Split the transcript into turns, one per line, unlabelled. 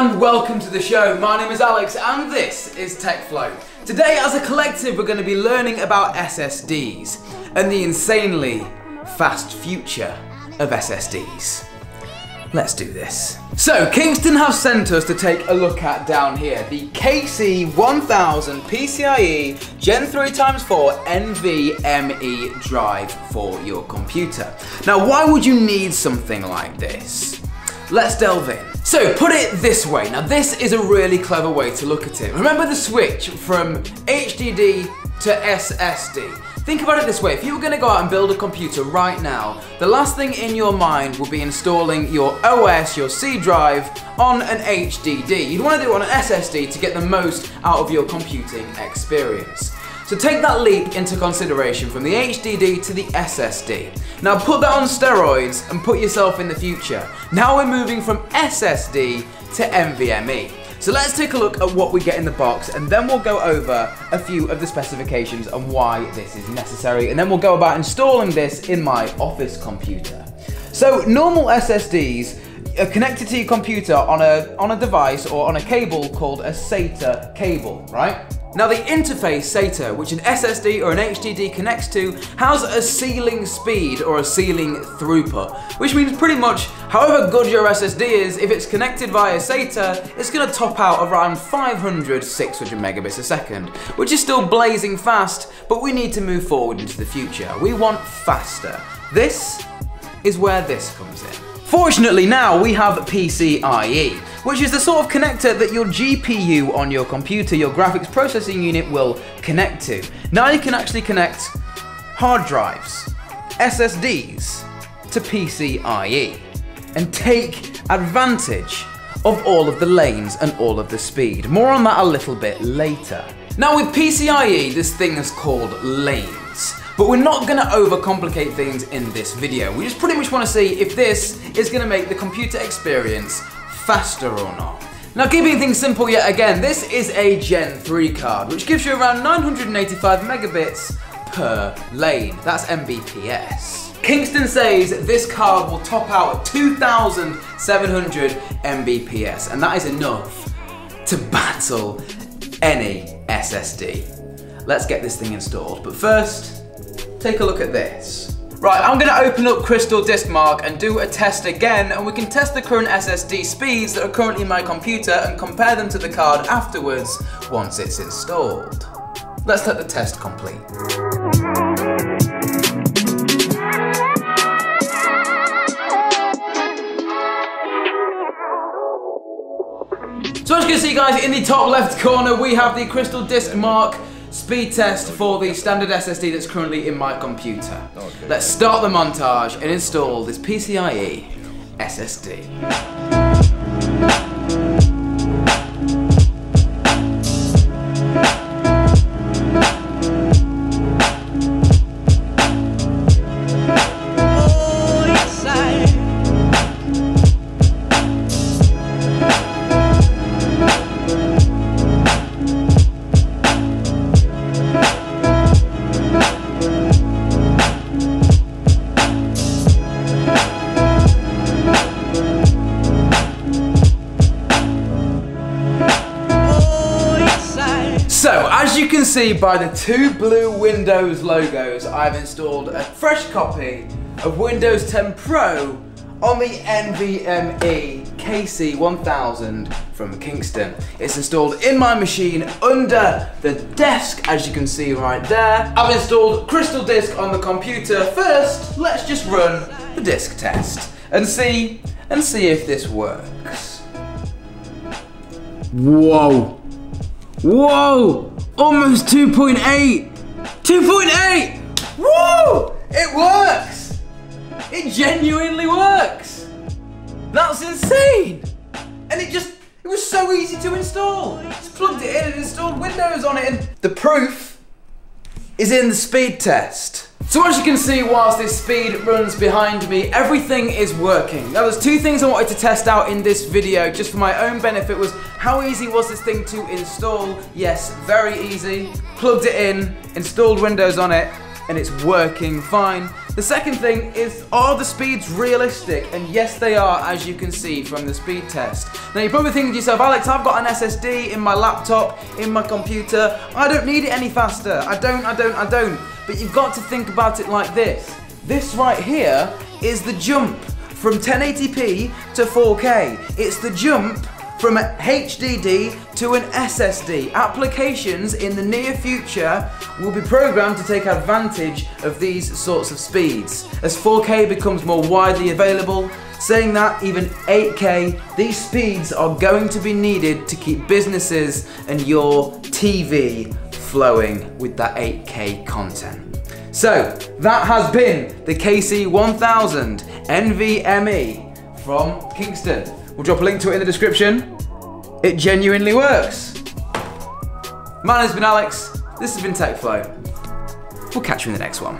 and welcome to the show. My name is Alex and this is TechFlow. Today as a collective we're going to be learning about SSDs and the insanely fast future of SSDs. Let's do this. So, Kingston have sent us to take a look at down here the KC1000 PCIe Gen 3 x 4 NVMe drive for your computer. Now, why would you need something like this? Let's delve in. So, put it this way. Now, this is a really clever way to look at it. Remember the switch from HDD to SSD? Think about it this way, if you were going to go out and build a computer right now, the last thing in your mind would be installing your OS, your C drive, on an HDD. You'd want to do it on an SSD to get the most out of your computing experience. So take that leap into consideration from the HDD to the SSD. Now put that on steroids and put yourself in the future. Now we're moving from SSD to NVMe. So let's take a look at what we get in the box and then we'll go over a few of the specifications and why this is necessary and then we'll go about installing this in my office computer. So normal SSDs are connected to your computer on a, on a device or on a cable called a SATA cable, right? Now the interface SATA, which an SSD or an HDD connects to, has a ceiling speed or a ceiling throughput, which means pretty much however good your SSD is, if it's connected via SATA, it's going to top out around 500, 600 megabits a second, which is still blazing fast, but we need to move forward into the future. We want faster. This is where this comes in. Fortunately now we have PCIe, which is the sort of connector that your GPU on your computer, your graphics processing unit will connect to. Now you can actually connect hard drives, SSDs to PCIe and take advantage of all of the lanes and all of the speed. More on that a little bit later. Now with PCIe, this thing is called lanes. But we're not gonna overcomplicate things in this video. We just pretty much wanna see if this is gonna make the computer experience faster or not. Now keeping things simple yet again, this is a Gen 3 card, which gives you around 985 megabits per lane. That's Mbps. Kingston says this card will top out at 2,700 Mbps, and that is enough to battle any SSD. Let's get this thing installed, but first, take a look at this. Right, I'm gonna open up Crystal Disk Mark and do a test again, and we can test the current SSD speeds that are currently in my computer and compare them to the card afterwards once it's installed. Let's let the test complete. So as you can see guys, in the top left corner we have the Crystal Disk Mark speed test for the standard SSD that's currently in my computer. Let's start the montage and install this PCIe SSD. As you can see by the two blue Windows logos, I've installed a fresh copy of Windows 10 Pro on the NVMe KC1000 from Kingston. It's installed in my machine under the desk, as you can see right there. I've installed Crystal Disk on the computer. First, let's just run the disk test and see, and see if this works. Whoa. Whoa! Almost 2.8! 2.8! Woo! It works! It genuinely works! That's insane! And it just, it was so easy to install. Just plugged it in and installed Windows on it and the proof is in the speed test. So as you can see, whilst this speed runs behind me, everything is working. Now there's two things I wanted to test out in this video, just for my own benefit, was how easy was this thing to install? Yes, very easy. Plugged it in, installed Windows on it, and it's working fine. The second thing is, are the speeds realistic? And yes, they are, as you can see from the speed test. Now, you're probably thinking to yourself, Alex, I've got an SSD in my laptop, in my computer. I don't need it any faster. I don't, I don't, I don't. But you've got to think about it like this. This right here is the jump from 1080p to 4K. It's the jump from a HDD to an SSD. Applications in the near future will be programmed to take advantage of these sorts of speeds. As 4K becomes more widely available, saying that even 8K, these speeds are going to be needed to keep businesses and your TV flowing with that 8K content. So, that has been the KC1000 NVMe from Kingston. We'll drop a link to it in the description. It genuinely works. My name's been Alex. This has been TechFlow. We'll catch you in the next one.